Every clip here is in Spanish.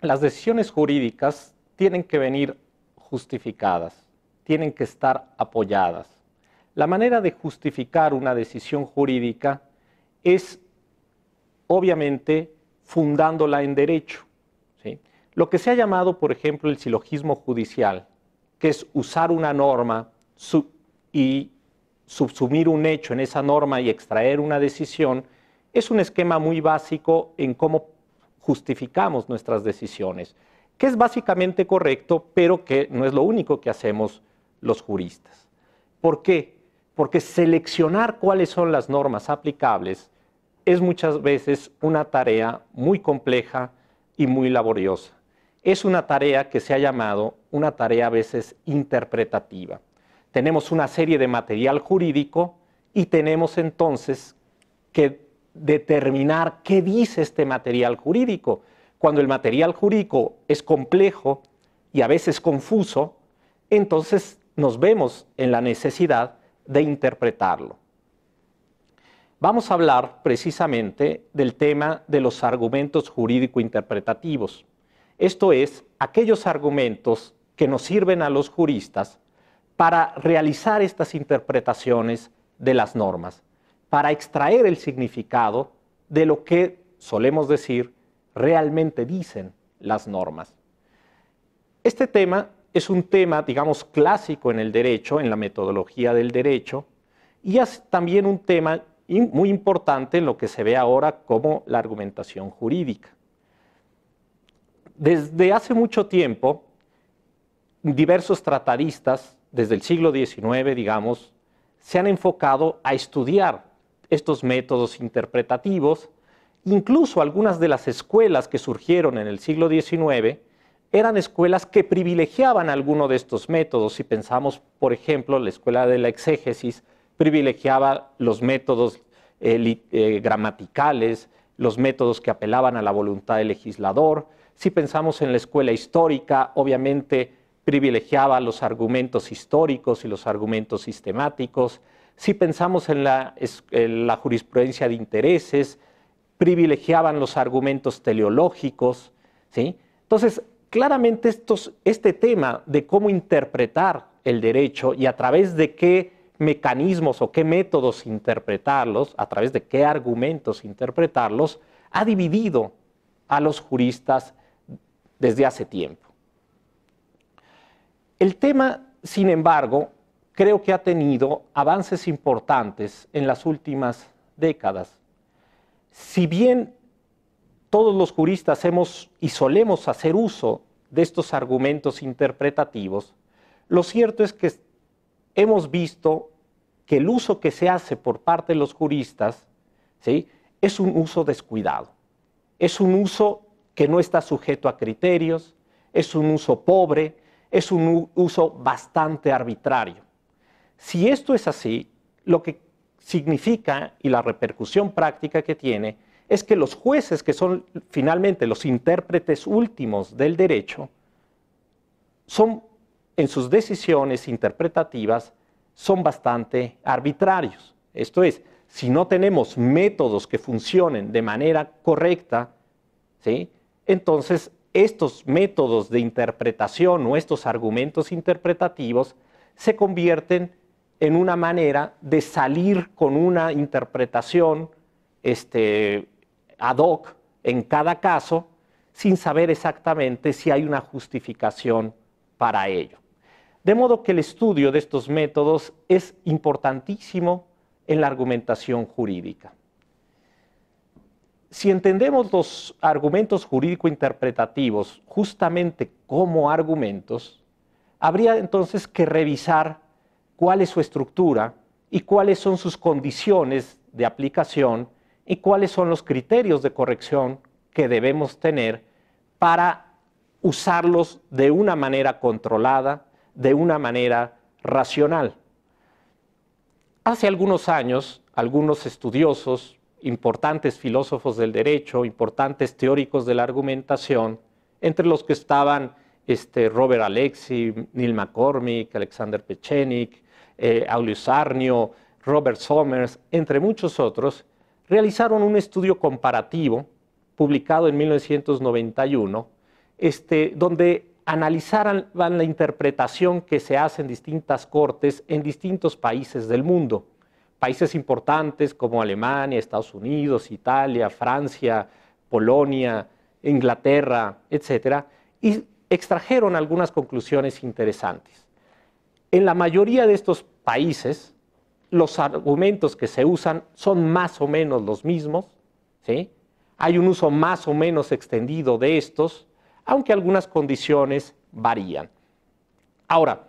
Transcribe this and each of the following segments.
las decisiones jurídicas tienen que venir justificadas, tienen que estar apoyadas. La manera de justificar una decisión jurídica es, obviamente, fundándola en derecho. Lo que se ha llamado, por ejemplo, el silogismo judicial, que es usar una norma y subsumir un hecho en esa norma y extraer una decisión, es un esquema muy básico en cómo justificamos nuestras decisiones, que es básicamente correcto, pero que no es lo único que hacemos los juristas. ¿Por qué? Porque seleccionar cuáles son las normas aplicables es muchas veces una tarea muy compleja y muy laboriosa. Es una tarea que se ha llamado una tarea a veces interpretativa tenemos una serie de material jurídico y tenemos entonces que determinar qué dice este material jurídico. Cuando el material jurídico es complejo y a veces confuso, entonces nos vemos en la necesidad de interpretarlo. Vamos a hablar precisamente del tema de los argumentos jurídico-interpretativos. Esto es, aquellos argumentos que nos sirven a los juristas para realizar estas interpretaciones de las normas, para extraer el significado de lo que solemos decir realmente dicen las normas. Este tema es un tema, digamos, clásico en el derecho, en la metodología del derecho, y es también un tema muy importante en lo que se ve ahora como la argumentación jurídica. Desde hace mucho tiempo, diversos tratadistas desde el siglo XIX, digamos, se han enfocado a estudiar estos métodos interpretativos. Incluso algunas de las escuelas que surgieron en el siglo XIX eran escuelas que privilegiaban alguno de estos métodos. Si pensamos, por ejemplo, la escuela de la exégesis privilegiaba los métodos eh, eh, gramaticales, los métodos que apelaban a la voluntad del legislador. Si pensamos en la escuela histórica, obviamente privilegiaba los argumentos históricos y los argumentos sistemáticos. Si pensamos en la, jurisprudencia de intereses, privilegiaban los argumentos teleológicos. ¿sí? Entonces, claramente este tema de cómo interpretar el derecho y a través de qué mecanismos o qué métodos interpretarlos, a través de qué argumentos interpretarlos, ha dividido a los juristas desde hace tiempo. El tema, sin embargo, creo que ha tenido avances importantes en las últimas décadas. Si bien todos los juristas hemos y solemos hacer uso de estos argumentos interpretativos, lo cierto es que hemos visto que el uso que se hace por parte de los juristas ¿sí? es un uso descuidado, es un uso que no está sujeto a criterios, es un uso pobre, es un uso bastante arbitrario. Si esto es así, lo que significa y la repercusión práctica que tiene es que los jueces, que son finalmente los intérpretes últimos del derecho, son en sus decisiones interpretativas son bastante arbitrarios. Esto es, si no tenemos métodos que funcionen de manera correcta, ¿sí? entonces estos métodos de interpretación o estos argumentos interpretativos se convierten en una manera de salir con una interpretación este, ad hoc en cada caso sin saber exactamente si hay una justificación para ello. De modo que el estudio de estos métodos es importantísimo en la argumentación jurídica si entendemos los argumentos jurídico-interpretativos justamente como argumentos, habría entonces que revisar cuál es su estructura y cuáles son sus condiciones de aplicación y cuáles son los criterios de corrección que debemos tener para usarlos de una manera controlada, de una manera racional. Hace algunos años, algunos estudiosos importantes filósofos del derecho, importantes teóricos de la argumentación, entre los que estaban este, Robert Alexi, Neil McCormick, Alexander Pechenik, eh, Aulius Arnio, Robert Somers, entre muchos otros, realizaron un estudio comparativo publicado en 1991, este, donde analizaran la interpretación que se hace en distintas cortes en distintos países del mundo. Países importantes como Alemania, Estados Unidos, Italia, Francia, Polonia, Inglaterra, etc. Y extrajeron algunas conclusiones interesantes. En la mayoría de estos países, los argumentos que se usan son más o menos los mismos, ¿sí? hay un uso más o menos extendido de estos, aunque algunas condiciones varían. Ahora,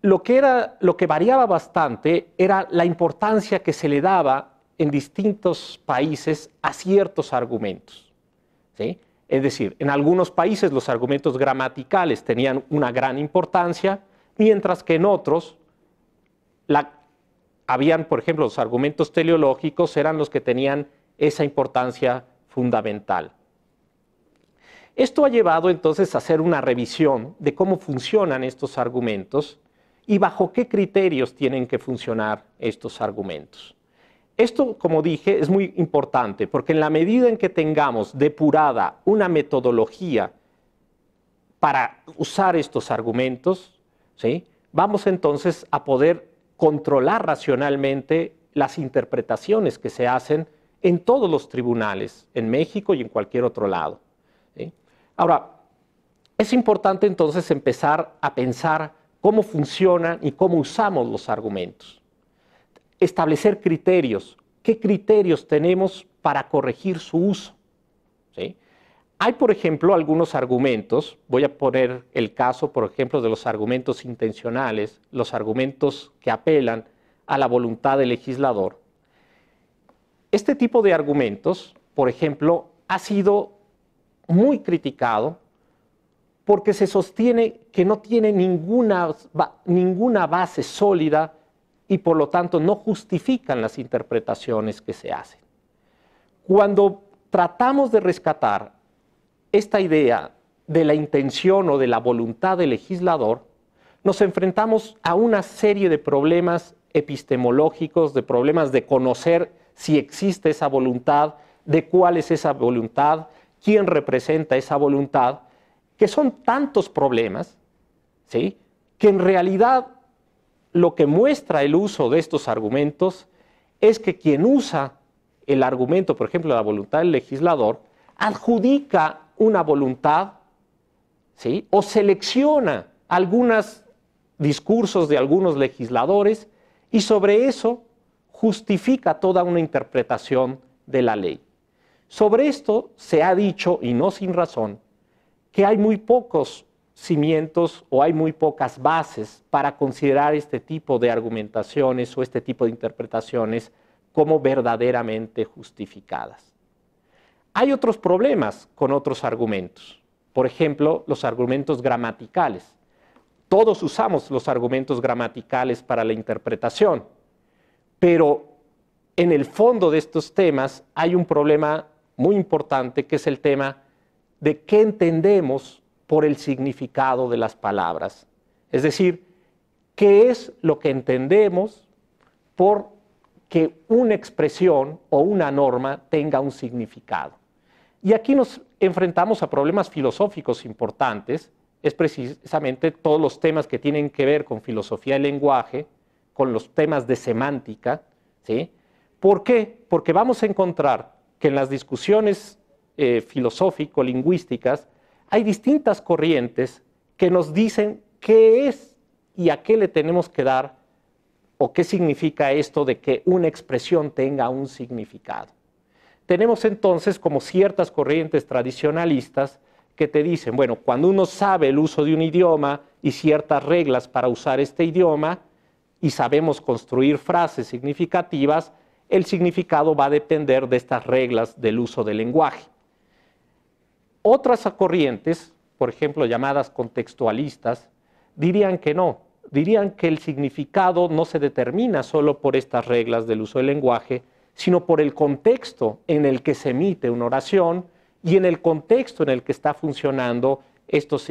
lo que, era, lo que variaba bastante era la importancia que se le daba en distintos países a ciertos argumentos. ¿sí? Es decir, en algunos países los argumentos gramaticales tenían una gran importancia, mientras que en otros habían, por ejemplo, los argumentos teleológicos eran los que tenían esa importancia fundamental. Esto ha llevado entonces a hacer una revisión de cómo funcionan estos argumentos y bajo qué criterios tienen que funcionar estos argumentos. Esto, como dije, es muy importante porque en la medida en que tengamos depurada una metodología para usar estos argumentos, vamos entonces a poder controlar racionalmente las interpretaciones que se hacen en todos los tribunales, en México y en cualquier otro lado. Ahora, es importante entonces empezar a pensar cómo funcionan y cómo usamos los argumentos establecer criterios. ¿Qué criterios tenemos para corregir su uso? Hay, por ejemplo, algunos argumentos, voy a poner el caso, por ejemplo, de los argumentos intencionales, los argumentos que apelan a la voluntad del legislador. Este tipo de argumentos, por ejemplo, ha sido muy criticado porque se sostiene que no tiene ninguna, ninguna base sólida y por lo tanto no justifican las interpretaciones que se hacen. Cuando tratamos de rescatar esta idea de la intención o de la voluntad del legislador, nos enfrentamos a una serie de problemas epistemológicos, de problemas de conocer si existe esa voluntad, de cuál es esa voluntad, quién representa esa voluntad, que son tantos problemas, ¿sí? que en realidad lo que muestra el uso de estos argumentos es que quien usa el argumento, por ejemplo, la voluntad del legislador, adjudica una voluntad, ¿sí? O selecciona algunos discursos de algunos legisladores y sobre eso justifica toda una interpretación de la ley. Sobre esto se ha dicho, y no sin razón, que hay muy pocos cimientos o hay muy pocas bases para considerar este tipo de argumentaciones o este tipo de interpretaciones como verdaderamente justificadas. Hay otros problemas con otros argumentos. Por ejemplo, los argumentos gramaticales. Todos usamos los argumentos gramaticales para la interpretación, pero en el fondo de estos temas hay un problema muy importante que es el tema de qué entendemos por el significado de las palabras. Es decir, ¿qué es lo que entendemos por que una expresión o una norma tenga un significado? Y aquí nos enfrentamos a problemas filosóficos importantes, es precisamente todos los temas que tienen que ver con filosofía del lenguaje, con los temas de semántica, ¿sí? ¿Por qué? Porque vamos a encontrar que en las discusiones eh, filosófico-lingüísticas hay distintas corrientes que nos dicen qué es y a qué le tenemos que dar o qué significa esto de que una expresión tenga un significado. Tenemos entonces como ciertas corrientes tradicionalistas que te dicen, bueno, cuando uno sabe el uso de un idioma y ciertas reglas para usar este idioma y sabemos construir frases significativas, el significado va a depender de estas reglas del uso del lenguaje. Otras corrientes, por ejemplo, llamadas contextualistas, dirían que no, dirían que el significado no se determina solo por estas reglas del uso del lenguaje, sino por el contexto en el que se emite una oración y en el contexto en el que está funcionando estos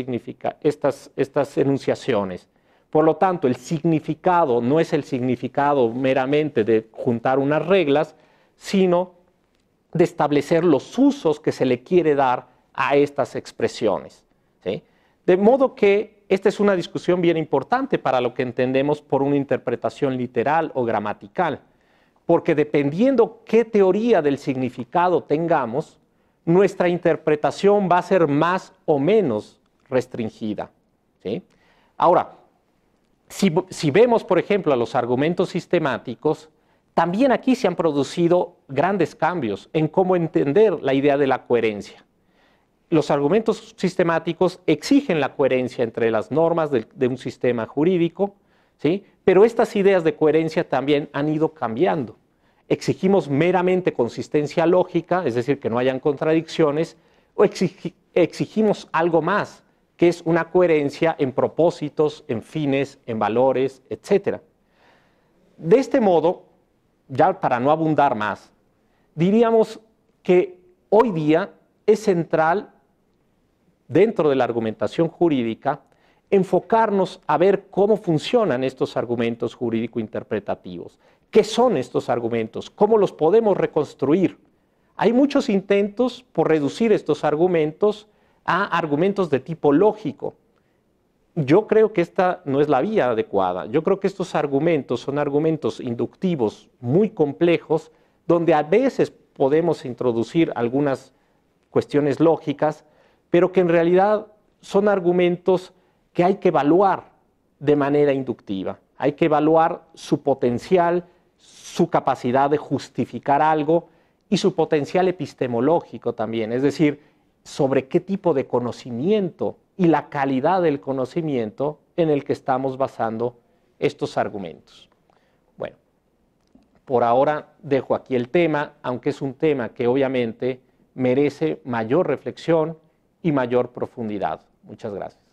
estas, estas enunciaciones. Por lo tanto, el significado no es el significado meramente de juntar unas reglas, sino de establecer los usos que se le quiere dar a estas expresiones. De modo que esta es una discusión bien importante para lo que entendemos por una interpretación literal o gramatical, porque dependiendo qué teoría del significado tengamos, nuestra interpretación va a ser más o menos restringida. Ahora, si, vemos, por ejemplo, a los argumentos sistemáticos, también aquí se han producido grandes cambios en cómo entender la idea de la coherencia. Los argumentos sistemáticos exigen la coherencia entre las normas de un sistema jurídico, ¿sí? pero estas ideas de coherencia también han ido cambiando. Exigimos meramente consistencia lógica, es decir, que no hayan contradicciones, o exigimos algo más, que es una coherencia en propósitos, en fines, en valores, etc. De este modo, ya para no abundar más, diríamos que hoy día es central dentro de la argumentación jurídica enfocarnos a ver cómo funcionan estos argumentos jurídico-interpretativos. ¿Qué son estos argumentos? ¿Cómo los podemos reconstruir? Hay muchos intentos por reducir estos argumentos a argumentos de tipo lógico. Yo creo que esta no es la vía adecuada. Yo creo que estos argumentos son argumentos inductivos muy complejos, donde a veces podemos introducir algunas cuestiones lógicas, pero que en realidad son argumentos que hay que evaluar de manera inductiva. Hay que evaluar su potencial, su capacidad de justificar algo y su potencial epistemológico también. Es decir, sobre qué tipo de conocimiento y la calidad del conocimiento en el que estamos basando estos argumentos. Bueno, por ahora dejo aquí el tema, aunque es un tema que obviamente merece mayor reflexión y mayor profundidad. Muchas gracias.